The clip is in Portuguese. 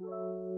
Música